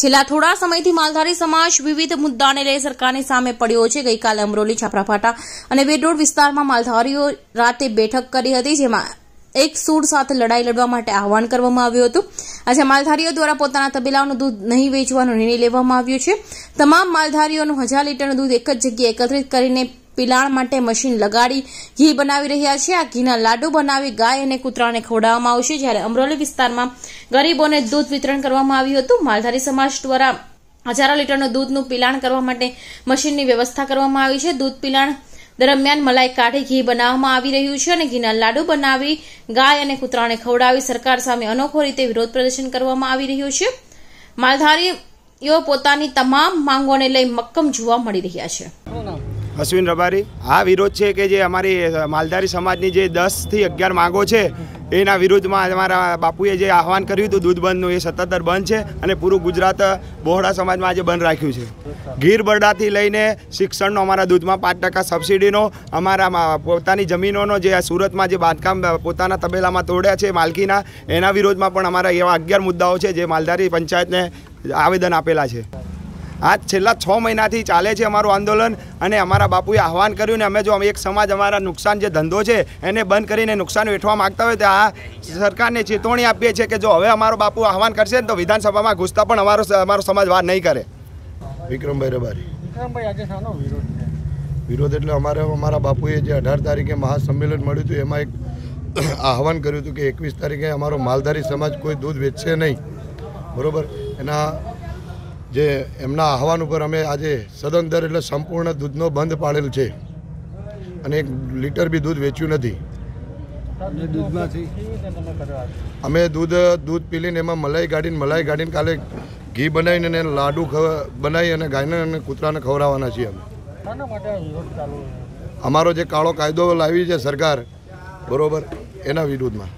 છેલ્લા થોડા સમયથી માલધારી સમાજ વિવિધ મુદ્દાને લઈ સરકારની સામે પડ્યો છે. ગઈકાલે અમરોલી છાપરાફાટા અને વેડરોડ વિસ્તારમાં માલધારીઓ રાતે બેઠક કરી હતી, જેમાં એક સૂર સાથે લડાઈ લડવા માટે આહવાન કરવામાં આવ્યું હતું. આજે માલધારીઓ દ્વારા પોતાના તબેલાઓનું દૂધ નહીં વેચવાનો નિર્ણય લેવામાં આવ્યો છે. તમામ માલધારીઓનું હજાર લીટરનું દૂધ એક જ જગ્યાએ એકત્રિત કરીને પિલાણ માટે મશીન લગાડી ઘી બનાવી રહ્યા છે. આ ઘીના લાડુ બનાવી ગાય અને કૂતરાને ખવડાવવામાં આવશે. જ્યારે અમરોલી વિસ્તારમાં ગરીબોને દૂધ વિતરણ કરવામાં આવ્યું હતું. માલધારી સમાજ દ્વારા હજારો લીટરનું દૂધનું પિલાણ કરવા માટે મશીનની વ્યવસ્થા કરવામાં આવી છે. દૂધ પિલાણ દરમિયાન મલાઈ કાઢી ઘી બનાવવામાં આવી રહ્યું છે અને ઘીના લાડુ બનાવી ગાય અને કૂતરાને ખવડાવી સરકાર સામે અનોખો રીતે વિરોધ પ્રદર્શન કરવામાં આવી રહ્યું છે. માલધારીઓ પોતાની તમામ માંગોને લઈ મક્કમ જોવા મળી રહ્યા છે. અશ્વિન રબારી, આ વિરોધ છે કે જે અમારી માલધારી સમાજની જે દસથી અગિયાર માંગો છે, એના વિરુદ્ધમાં અમારા બાપુએ જે આહવાન કર્યું હતું, દૂધ બંધનું, એ સતત બંધ છે અને પૂરું ગુજરાત બહોળા સમાજમાં આજે બંધ રાખ્યું છે. ગીર બરડાથી લઈને શિક્ષણનો અમારા દૂધમાં પાંચ ટકા સબસિડીનો, અમારા પોતાની જમીનોનો જે સુરતમાં જે બાંધકામ પોતાના તબેલામાં તોડ્યા છે, માલકીના, એના વિરોધમાં પણ અમારા એવા અગિયાર મુદ્દાઓ છે જે માલધારી પંચાયતને આવેદન આપેલા છે. આ છેલ્લા છ મહિનાથી ચાલે છે અમારું આંદોલન અને અમારા બાપુએ આહવાન કર્યું ને અમે જો એક સમાજ અમારા નુકસાન જે ધંધો છે એને બંધ કરીને નુકસાન વેઠવા માગતા હોય તો આ સરકારને ચેતવણી આપીએ છીએ કે જો હવે અમારો બાપુ આહવાન કરશે ને તો વિધાનસભામાં ઘૂસતા પણ અમારો અમારો સમાજ વાર નહીં કરે. વિક્રમભાઈ રબારી. વિક્રમભાઈ આજે શાનો વિરોધ વિરોધ એટલે અમારે અમારા બાપુએ જે અઢાર તારીખે મહાસંમેલન મળ્યું હતું એમાં એક આહવાન કર્યું હતું કે એકવીસ તારીખે અમારો માલધારી સમાજ કોઈ દૂધ વેચશે નહીં. બરોબર? એના જે એમના આહવાન ઉપર અમે આજે સદંતર એટલે સંપૂર્ણ દૂધનો બંધ પાડેલ છે. અને એક લીટર બી દૂધ વેચ્યું નથી? અમે દૂધ દૂધ પીલીને એમાં મલાઈ ગાડીને મલાઈ ગાડીને કાલે ઘી બનાવીને એને લાડુ બનાવી અને ગાયને અને કૂતરાને ખવડાવવાના છીએ અમે. અમારો જે કાળો કાયદો લાવી છે સરકાર બરોબર એના વિરુદ્ધમાં.